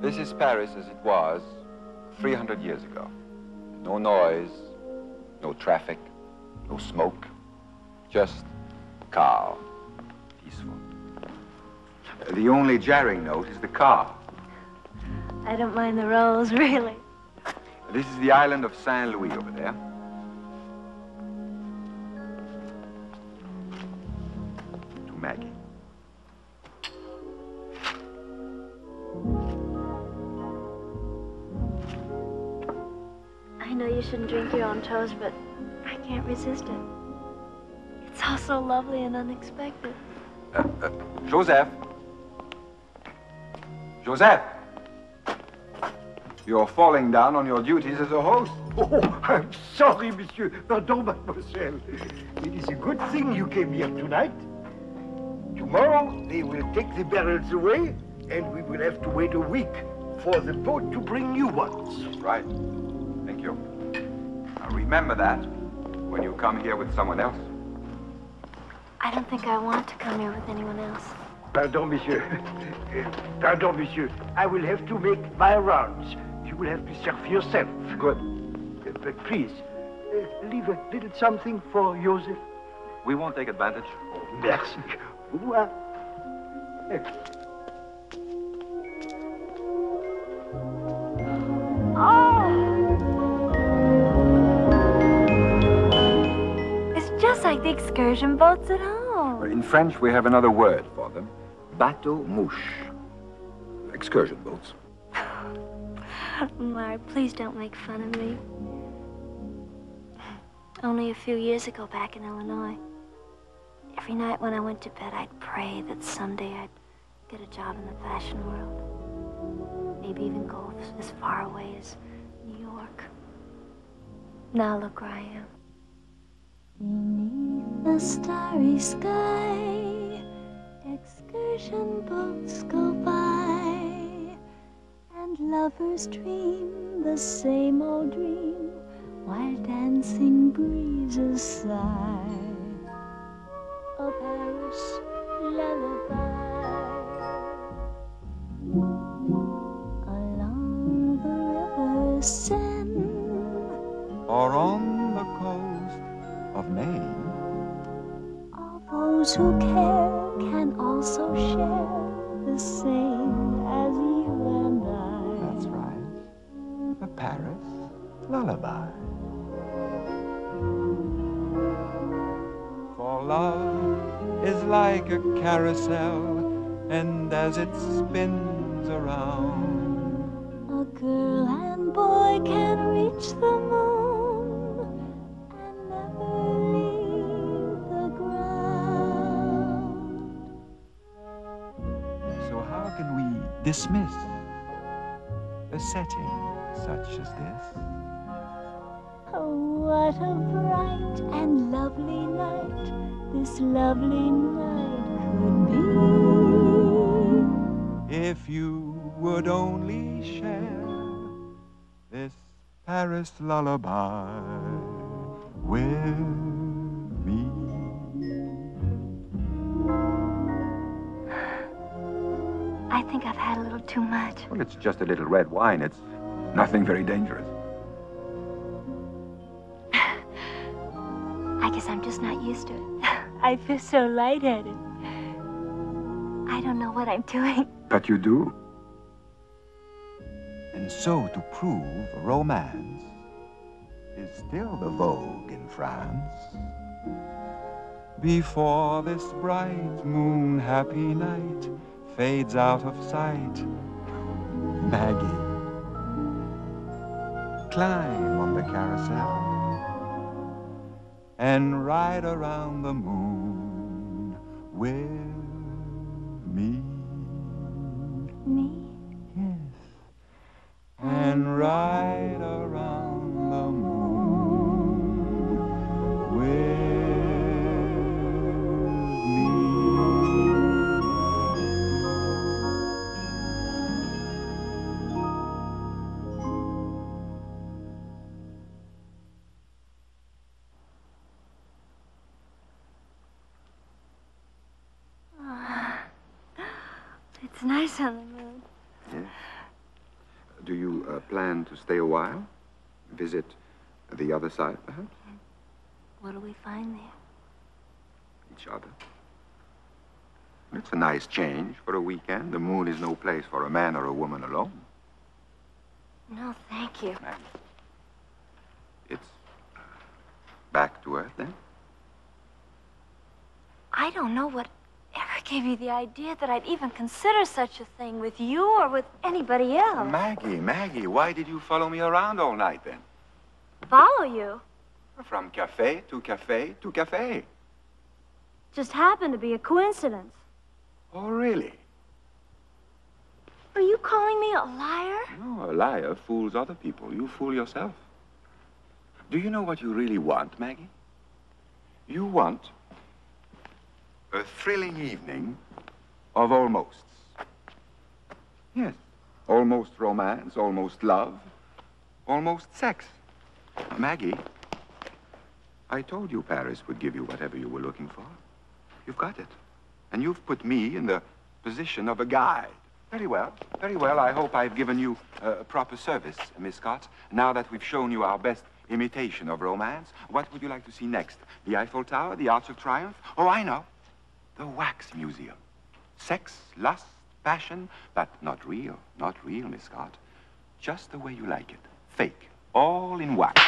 This is Paris as it was 300 years ago. No noise, no traffic, no smoke, just calm, peaceful. The only jarring note is the car. I don't mind the rolls, really. This is the island of Saint Louis over there. To Maggie. You shouldn't drink your own toast, but I can't resist it. It's all so lovely and unexpected. Uh, uh, Joseph. Joseph. You're falling down on your duties as a host. Oh, I'm sorry, monsieur. Pardon, mademoiselle. It is a good thing you came here tonight. Tomorrow, they will take the barrels away, and we will have to wait a week for the boat to bring new ones. Right. Thank you. Now remember that when you come here with someone else. I don't think I want to come here with anyone else. Pardon, monsieur. Pardon, monsieur. I will have to make my rounds. You will have to serve yourself. Good. Uh, But please, uh, leave a little something for Joseph. We won't take advantage. Merci. Au revoir. excursion boats at home. In French, we have another word for them. Bateau mouche. Excursion boats. Marc, please don't make fun of me. Only a few years ago back in Illinois, every night when I went to bed, I'd pray that someday I'd get a job in the fashion world. Maybe even go as- as far away as New York. Now look where I am. The starry sky, excursion boats go by, and lovers dream the same old dream while dancing breezes sigh. A Paris lullaby along the river Seine. Or on those who care can also share the same as you and I. That's right. A Paris lullaby. For love is like a carousel, and as it spins around, A girl and boy can reach the moon dismiss a setting such as this? Oh, what a bright and lovely night this lovely night could be. If you would only share this Paris lullaby with I think I've had a little too much. Well, it's just a little red wine. It's nothing very dangerous. I guess I'm just not used to it. I feel so lightheaded. I don't know what I'm doing. But you do. And so, to prove romance is still the vogue in France. Before this bright moon happy night fades out of sight, Maggie, climb on the carousel and ride around the moon with It's nice on the moon. Yes. Do you uh, plan to stay a while? Visit the other side, perhaps? What do we find there? Each other. It's a nice change for a weekend. The moon is no place for a man or a woman alone. No, thank you. It's back to Earth, then? I don't know what gave you the idea that I'd even consider such a thing with you or with anybody else. Maggie, Maggie, why did you follow me around all night, then? Follow you? From cafe to cafe to cafe. Just happened to be a coincidence. Oh, really? Are you calling me a liar? No, a liar fools other people. You fool yourself. Do you know what you really want, Maggie? You want a thrilling evening of almosts. Yes. Almost romance, almost love, almost sex. Maggie, I told you Paris would give you whatever you were looking for. You've got it. And you've put me in the position of a guide. Very well. Very well. I hope I've given you uh, proper service, Miss Scott. Now that we've shown you our best imitation of romance, what would you like to see next? The Eiffel Tower? The Arch of Triumph? Oh, I know. The Wax Museum. Sex, lust, passion, but not real. Not real, Miss Scott. Just the way you like it. Fake. All in wax.